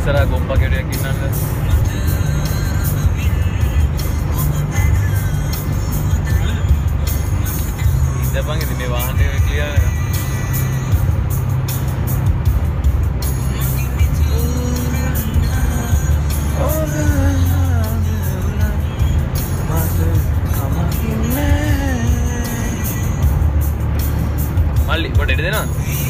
ඉස්සරහ ගොම්පකෙටයක් ඉන්නන්න ඉඳපන් ඉතින් මේ වාහනේ ක්ලියර් මල්ලි පොඩට දෙනවා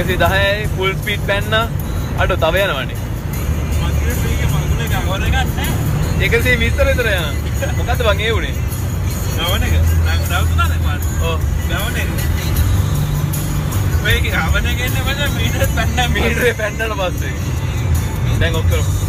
එකසි දහයයි ෆුල් ස්පීට් පැන්න අඩු තව යනවනේ. එකසේ විස්තර විතර යන මොකද වගේ වුණේ ඕ මීටරේ පැන්නට පස්සේ. දැන් ඔක්කරම